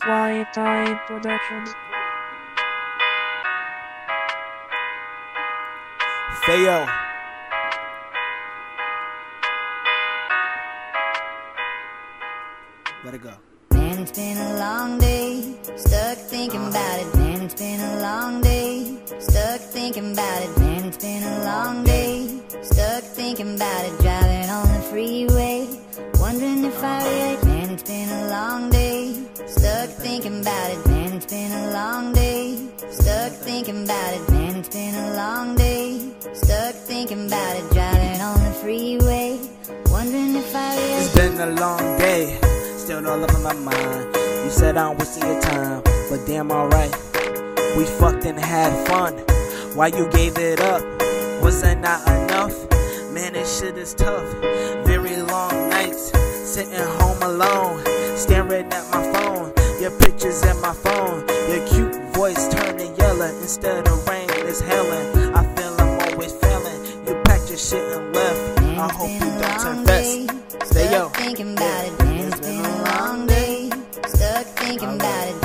White Tide Productions. Theo. Let it go. Man, it's been a long day. Stuck thinking about it. Man, it's been a long day. Stuck thinking about it. Man, it's been a long day. Stuck thinking about it. Driving on the freeway. Wondering if I really. Man, it's been a long day. Stuck thinking about it. Man, it's been a long day. Stuck thinking about it. Man, it's been a long day. Stuck thinking about it. Driving on the freeway. Wondering if I really. It's been a long day, still all up in my mind. You said I'm wasting your time, but damn alright. We fucked and had fun. Why you gave it up? Was that not enough? Man, this shit is tough. Very long nights, sitting home alone, staring at my my phone, your cute voice turning yellow instead of rain it's hailing. I feel I'm always failing. You packed your shit and left. I hope you don't turn fast. Stay yo. Thinking about it, man. It's been a long day. Stuck thinking about it,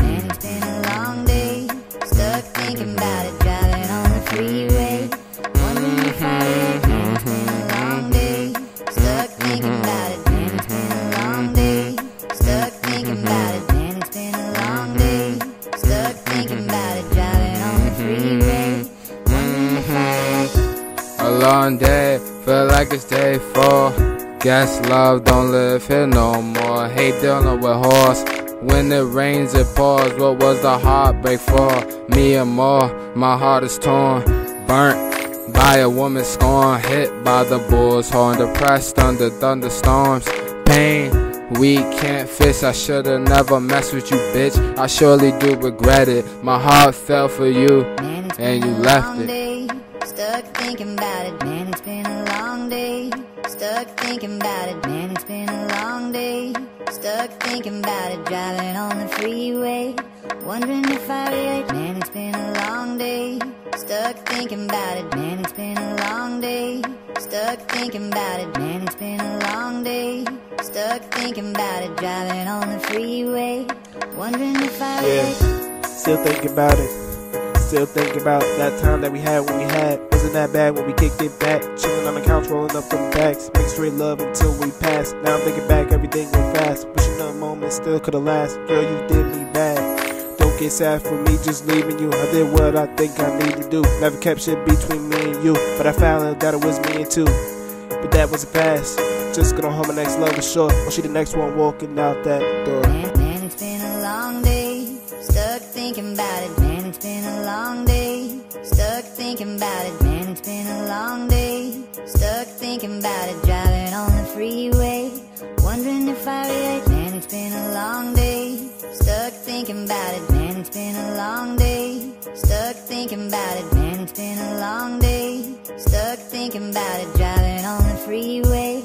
long day, feel like it's day four. Guess love don't live here no more. Hate dealing with horse. When it rains, it pours. What was the heartbreak for? Me and more. My heart is torn, burnt by a woman's scorn. Hit by the bull's horn, depressed under thunderstorms. Pain we can't fix. I should've never messed with you, bitch. I surely do regret it. My heart fell for you, and you left it. Thinking about it, man. It's been a long day. Stuck thinking about it, man. It's been a long day. Stuck thinking about it, driving on the freeway. Wondering if I really, man. It's been a long day. Stuck thinking about it, man. It's been a long day. Stuck thinking about it, man. It's been a long day. Stuck thinking about it, driving on the freeway. Wondering if I really. Yeah, still thinking about it. Still thinking about that time that we had when we had. That bad when we kicked it back? Chilling on the couch, rolling up them backs. Make straight love until we passed. Now I'm thinking back, everything went fast. Wishing the moment still could've last. Girl, you did me bad. Don't get sad for me just leaving you. I did what I think I need to do. Never kept shit between me and you. But I found out that it was me and two. But that was a past. Just gonna hold my next love short. Or she the next one walking out that door. Man, man, it's been a long day. Stuck thinking about it, man, it's been a long day. Stuck thinking about it, been a long day. Stuck thinking about it, driving on the freeway. Wondering if I really, man, it's been a long day. Stuck thinking about it, man, it's been a long day. Stuck thinking about it, man, it's been a long day. Stuck thinking about it, driving on the freeway.